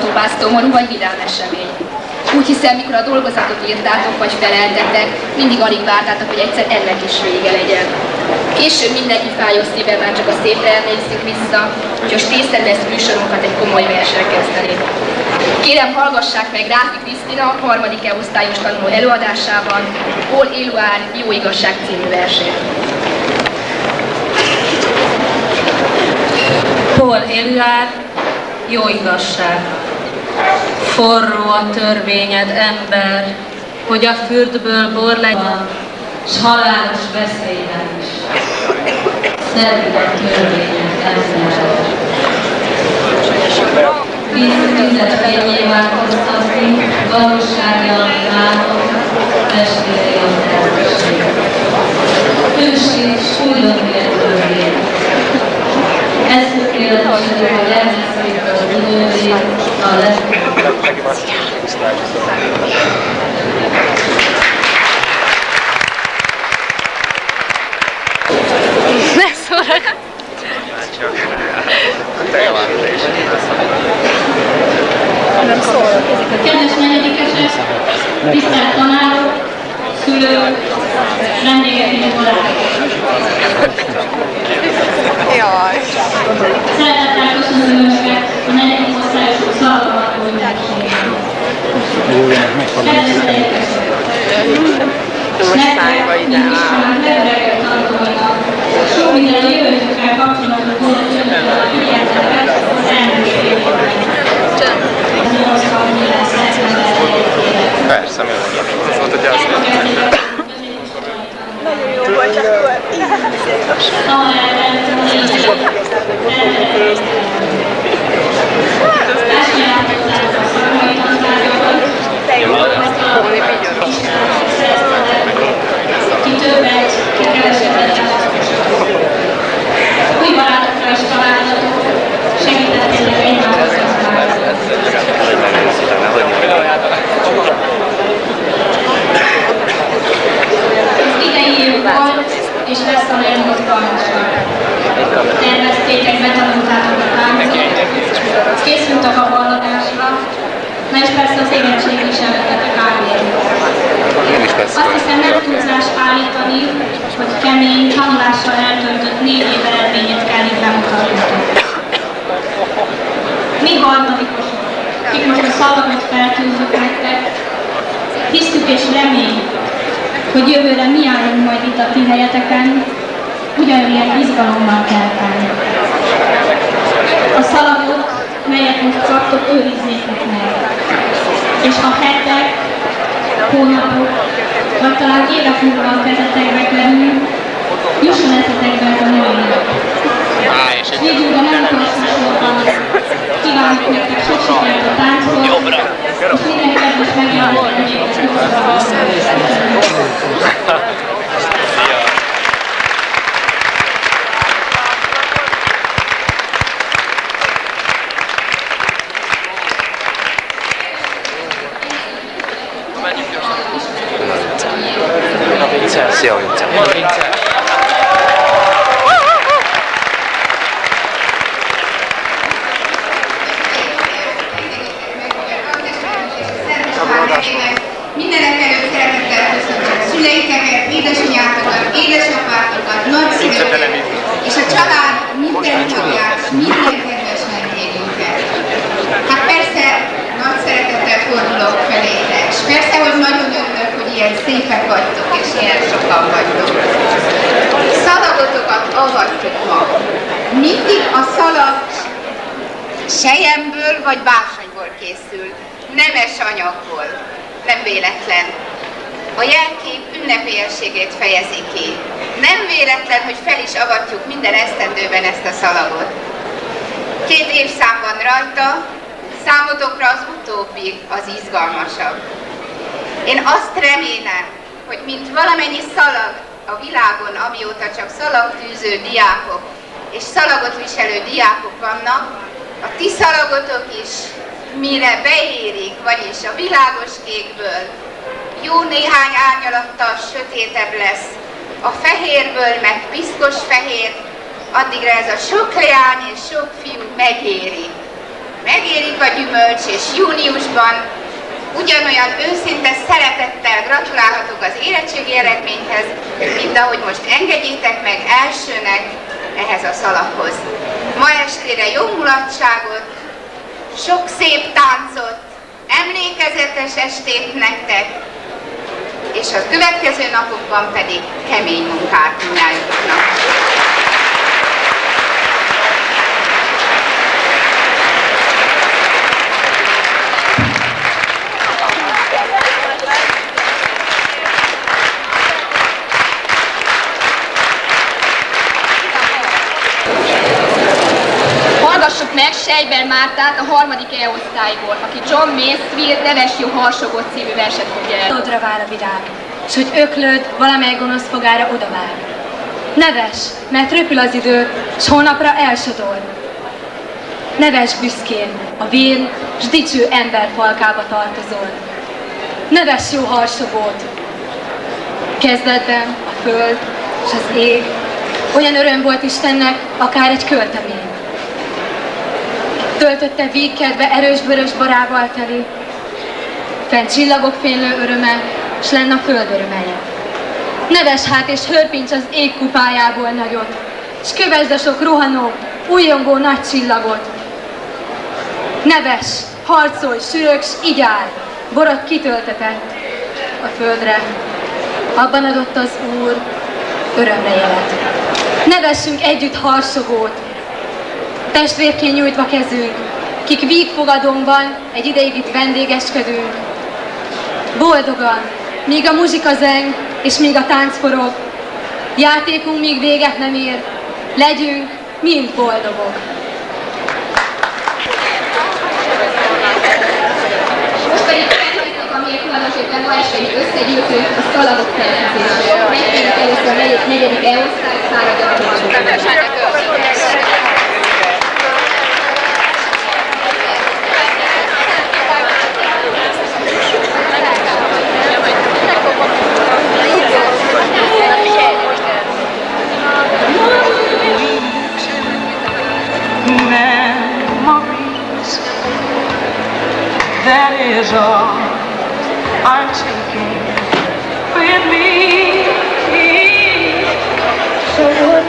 A szalagavató básztomorú vagy vidám esemény. Úgy hiszem, mikor a dolgozatot írtátok vagy feleltetek, mindig alig vártátok, hogy egyszer ennek is vége legyen. Később mindenki fájó szíve már csak a szépre emlékszik vissza, hogy a Spészer lesz műsorunkat egy komoly versel kezdeni. Kérem, hallgassák meg Ráfi Krisztina harmadik E osztályos tanuló előadásában Hol Éluár Jó Igazság című versét. Hol Éluár Jó Igazság Forró a törvényed, ember, hogy a fürdből bor legyen, s halálos veszélyben is. Szedd a törvényed, ember. Víz tüzet fényé változtatni, valóságja látom, testvéré a tervesség. Őség, súlyod törvény. Ez tökéletesül, hogy elveszik az idővé, a legjobb. Ne szólj! Kedves negyedikesek, tisztelt tanárok, szülők, vendégek és barátok! 是要用奖杯 esztendőben ezt a szalagot. Két évszám van rajta, számotokra az utóbbi az izgalmasabb. Én azt remélem, hogy mint valamennyi szalag a világon, amióta csak szalagtűző diákok és szalagot viselő diákok vannak, a ti szalagotok is mire beérik, vagyis a világos kékből, jó néhány árnyalattal sötétebb lesz, a fehérből meg piszkos fehér, addigra ez a sok leány és sok fiú megéri. Megérik a gyümölcs, és júniusban ugyanolyan őszinte szeretettel gratulálhatok az érettségi eredményhez, mint ahogy most engedjétek meg elsőnek ehhez a szalakhoz. Ma estére jó mulatságot, sok szép táncot, emlékezetes estét nektek, és a következő napokban pedig kemény munkát mindannyiuknak. Hallgassuk meg Sejber Mártát a harmadik E-osztályból, aki John Mansfield neves jó harsogott című verset fogja el. Odra vár a virág, s hogy öklöd valamely gonosz fogára odavág. Neves, mert röpül az idő, s holnapra elsodor. Neves büszkén, a vén, s dicső ember falkába tartozol. Neves jó harsogót. Kezdetben a föld és az ég, olyan öröm volt Istennek, akár egy költemény. Töltötte vígkedve erős vörös barával teli, fent csillagok fénylő öröme, s lenn a föld örömeje. Neves hát és hörpincs az ég kupájából nagyot, s kövesd a sok rohanó, újongó nagy csillagot. Neves, harcolj, sürögs, így áll, borot kitöltetett a földre. Abban adott az Úr örömre jelet. Nevessünk együtt harsogót, testvérként nyújtva kezünk, kik vígfogadónkban egy ideig itt vendégeskedünk. Boldogan, míg a muzsika zeng, és míg a tánc forog, játékunk míg véget nem ér, legyünk mind boldogok. Most pedig felhívjuk a miért tulajdonképpen ma este is összegyűjtők a szalagok tervezésére. Megkérjük először a negyedik, negyedik That is all I'm taking with me. So what?